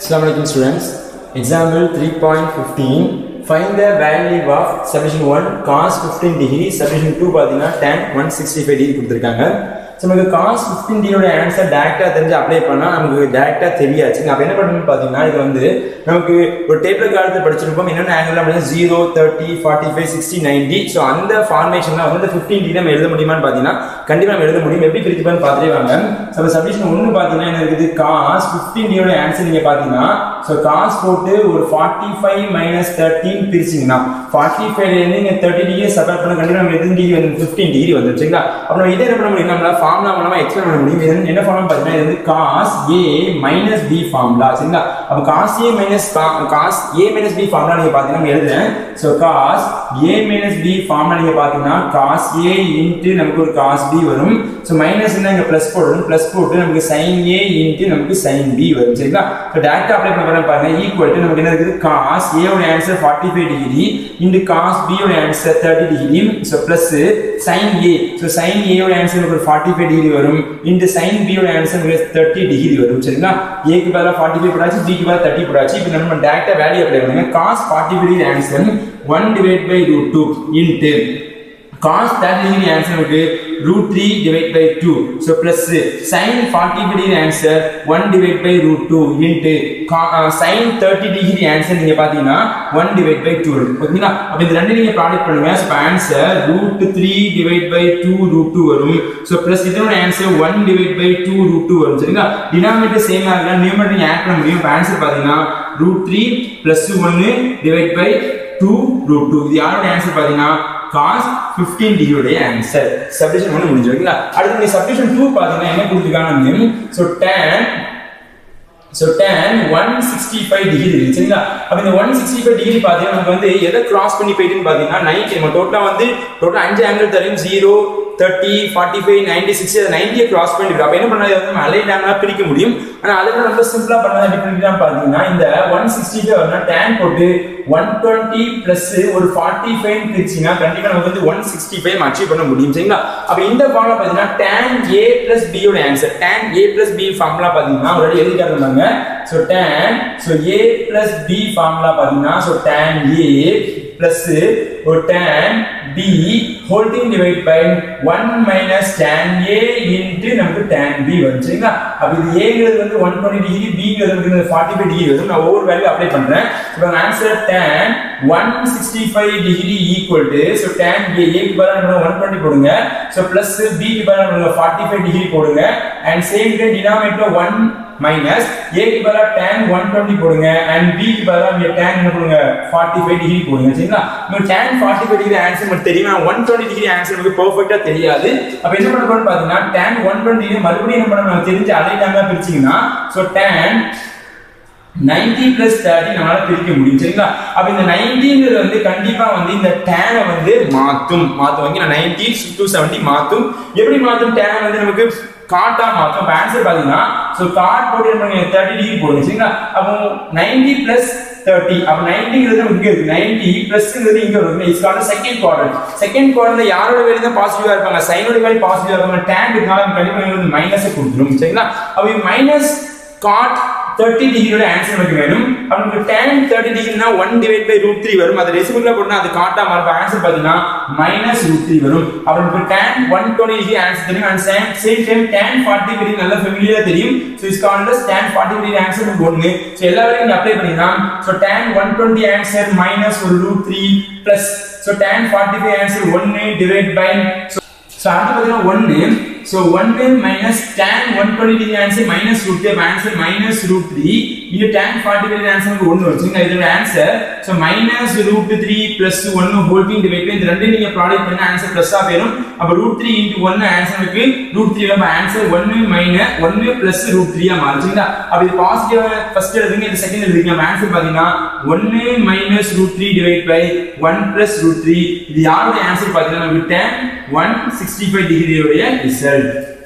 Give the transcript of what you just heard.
Assalamu alaikum students. Example 3.15. Find the value of subdivision 1 cos 15 degree, subdivision 2 பார்த்தீங்கன்னா tan 165 degree கொடுத்துருக்காங்க so நமக்கு cos fifteen டியோட answer டேரெக்டாக தெரிஞ்சு அப்ளை பண்ணால் நமக்கு டேரெக்டாக தெரியாச்சு அப்போ என்ன பண்ணணும்னு பார்த்தீங்கன்னா இது வந்து நமக்கு ஒரு டேபிள் காலத்தில் படிச்சிருப்போம். என்னென்ன ஆங்கிள் அப்படின்னா zero thirty forty five sixty ninety so அந்த ஃபார்மேஷனில் வந்து இந்த ஃபிஃப்டின் நம்ம எழுத முடியுமான்னு பார்த்தீங்கன்னா கண்டிப்பாக நம்ம எழுத முடியும். எப்படி பிரிச்சுப்பான்னு பார்த்துட்டே வாங்க. ஸோ சப்டிஷன் ஒன்று பார்த்தீங்கன்னா என்ன இருக்குது? காஸ் ஃபிஃப்டின் டியோட ஆன்சர் நீங்கள் பார்த்தீங்கன்னா ஸோ காஸ் போட்டு ஒரு ஃபார்ட்டி ஃபைவ் மைனஸ் தேர்ட்டின் பிரிச்சிங்கன்னா ஃபார்ட்டி ஃபைவ்லேருந்து நீங்கள் தேர்ட்டி டிகிரி செப்பரேட் பண்ண கண்டிப்பாக நம்ம எத்தனை டிகிரி வந்து ஃபிஃப்டின் டிகிரி வந்து சரிங்களா அப்போ நம்ம இதை ஃபார்முலா மூலமா எக்ஸ்பிளைன் பண்ண முடியும் இது என்ன ஃபார்முலா பார்த்தீங்கன்னா இது வந்து cos A minus B formula சரிங்களா? அப்போ cos A minus cos A minus B formula நீங்க பார்த்தீங்கன்னா எழுதுறேன். So cos A minus B formula நீங்க பார்த்தீங்கன்னா காஸ் ஏ இன்ட்டு நமக்கு ஒரு காஸ் பி வரும். ஸோ மைனஸ் இங்க ப்ளஸ் போடணும். ப்ளஸ் போட்டு நமக்கு சைன் ஏ இன்ட்டு நமக்கு சைன் பி வரும் சரிங்களா? இப்போ டேரக்டா அப்ளை பண்ண பாருங்க. ஈக்குவல் டு நமக்கு என்ன இருக்குது? காஸ் ஏவோட answer forty five degree into cos பியோட answer thirty degree so plus sine A so sine ஏவோட ஆன்சர் ஒரு ஃபார்ட்டி ஃபைவ் டிகிரி வரும். இன்ட்டு சைன் பியோட ஆன்சர் தேர்ட்டி டிகிரி வரும். சரிங்களா? ஏக்கு பதிலாக ஃபார்ட்டி ஃபைவ் போடாச்சு பிக்கு பதிலாக தேர்ட்டி போடாச்சு இப்போ நம்ம டேரக்டா வேல்யூ அப்ளை பண்ணுங்க. Cos forty five degree answer one divide by root two into cos 30 degree answer root 3 divided by 2 so plus sin 40 degree answer 1 divided by root 2 into uh, sin 30 degree answer நீங்க பாத்தீங்கன்னா 1 divided by 2 ஓகேங்களா அப்ப இந்த ரெண்டு நீங்க product பண்ணுங்க so answer root 3 divided by 2 root 2 வரும் so plus இதோட answer 1 divided by 2 root 2 வரும் சரிங்களா டினாமினேட்டர் சேமா இருக்கா நியூமரேட்டர் நீங்க ஆட் பண்ண முடியும் இப்ப ஆன்சர் பாத்தீங்கன்னா root 3 plus 1 divided by 2 root 2 இது யாரோட ஆன்சர் பாத்தீங்கன்னா cos 15 டிகிரியோட ஆன்சர் சப்டிஷன் ஒன்று முடிஞ்சு ஓகேங்களா அடுத்து நீ சப்டிஷன் டூ பார்த்தீங்கன்னா என்ன கொடுத்துருக்காங்க so tan so tan one sixty five degree சரிங்களா? அப்போ இந்த ஒன் சிக்ஸ்டி ஃபைவ் டிகிரி பார்த்தீங்கன்னா நமக்கு வந்து எதை கிராஸ் பண்ணி போயிட்டுன்னு பார்த்தீங்கன்னா நைன்டி நம்ம டோட்டலாக வந்து டோட்டல் அஞ்சு angle தரையும் zero thirty forty five ninety six நைன்டியை cross பண்ணிட்டு அப்போ என்ன பண்ணாது வந்து அலை டேம்லாம் பிரிக்க முடியும். ஆனால் அதில் ரொம்ப சிம்பிளாக பண்ணது எப்படி பார்த்தீங்கன்னா இந்த ஒன் சிக்ஸ்டி ஃபைவ் வரணும் டேன் போட்டு ஒன் டுவெண்ட்டி ப்ளஸ் ஒரு ஃபார்ட்டி ஃபைவ் பிரிச்சிங்கன்னா கண்டிப்பாக நமக்கு வந்து ஒன் சிக்ஸ்டி ஃபைவ் அச்சீவ் பண்ண முடியும். சரிங்களா? அப்போ இந்த ஃபார்முலா பார்த்தீங்கன்னா டேன் ஏ பிளஸ் பியோட answer tan A plus B ஃபார்ம்லாம் பார்த்தீங்கன்னா already எழுதிட்டாங்க so tan so A plus B ஃபார்ம்லாம் பார்த்தீங்கன்னா ஸோ டேன் ஏ plus ஒரு tan b whole thing divided by 1 minus tan a into நமக்கு tan b வந்துச்சுங்களா சரிங்களா? அப்ப இது a ங்கிறது வந்து 120 டிகிரி b ங்கிறது வந்து 45 டிகிரி வரும். நான் ஒவ்வொரு வேல்யூ அப்ளை பண்றேன். இப்போ answer tan 165 degree equal to so tan a a க்கு பதிலா 120 போடுங்க. சோ பிளஸ் b க்கு பதிலா 45 டிகிரி போடுங்க. அண்ட் சேம் டே டினாமினேட்டர் 1 மைனஸ் a க்கு பதிலா tan 120 போடுங்க அண்ட் b க்கு பதிலா நீங்க tan என்ன போடுங்க? 45 டிகிரி போடுங்க சரிங்களா? உங்களுக்கு tan 45 டிகிரி ஆன்சர் நமக்கு தெரியும்? 120 டிகிரி ஆன்சர் நமக்கு பெர்ஃபெக்ட்டா தெரியாது. அப்போ என்ன பண்ண பார்த்தீங்கன்னா டேன் ஒன் 120 டிகிரி மறுபடியும் என்ன பண்ணணும்? தெரிஞ்சு அதே டைம்ல பிரிச்சீங்கன்னா ஸோ tan 90 பிளஸ் தேர்ட்டி நம்மளால பிரிக்க முடியும் சரிங்களா? அப்ப இந்த நைன்டிங்கிறது வந்து கண்டிப்பா வந்து இந்த டேனை வந்து மாத்தும். மாத்தும். வந்து நைன்டி டு செவன்டி மாத்தும். எப்படி மாத்தும்? டேனை வந்து நமக்கு காட்டா மாத்தும். அப்ப ஆன்சர் பாத்தீங்கன்னா சோ கார்ட் போட்டு என்ன பண்ணுங்க தேர்ட்டி டிகிரி போடுங்க சரிங்களா? அப்போ நைன்டி பிளஸ் தேர்ட்டி அப்ப நைன்டிங்கிறது நமக்கு இருக்கு. நைன்டி பிளஸ்ங்கிறது இங்க வரும் it's called second quadrant second குவாட்ரண்ட்ல யாரோட வேல்யூ தான் பாசிட்டிவா இருப்பாங்க? சைனோட வேல்யூ பாசிட்டிவா இருப்பாங்க. டேன் இருக்கனால கண்டிப்பா வந்து மைனஸ் கொடுத்துரும். சரிங்களா? அப்ப மைனஸ் காட் தேர்ட்டி டிகிரியோட ஆன்சர் நமக்கு வேணும். அவனுக்கு tan thirty டிகிரினா one divide by root three வரும். அது ரெசிபிள் போட்டா அது காட்டாம இருக்கும் ஆன்சர் பாத்தீங்கன்னா மைனஸ் ரூட் த்ரீ வரும். அவனுக்கு tan one twenty degree answer தெரியும். And same same time tan forty degree நல்ல ஃபெமிலியா தெரியும். So is called tan forty degree answer ஒன்று ஸோ எல்லா வரையும் அப்ளை பண்ணிக்கலாம் so tan one twenty answer minus ஒரு root three plus so tan forty five answer ஒன்னு divide by so அடுத்து பார்த்தீங்கன்னா ஒன்னு So 1 minus tan 120 degree answer minus root 3 answer minus root 3 இது tan 40 degree answer நமக்கு 1 வந்துருங்க இதோட answer. so minus root 3 plus 1 whole thing divide by இந்த ரெண்டு நீங்க ப்ராடக்ட் பண்ண answer plus ஆ போயிடும் அப்ப root 3 into 1 answer நமக்கு root 3 நம்ம answer 1 minus 1 plus root 3 ஆ மாறுச்சுங்களா அப்ப இது பாசிட்டிவ் ஃபர்ஸ்ட் எழுதுங்க இது செகண்ட் எழுதுங்க நம்ம ஆன்சர் பாத்தீங்கன்னா 1 minus root 3 divide by 1 plus root 3 இது யாரோட answer பாத்தீங்கன்னா நமக்கு tan 165 டிகிரியோட ரிசல்ட்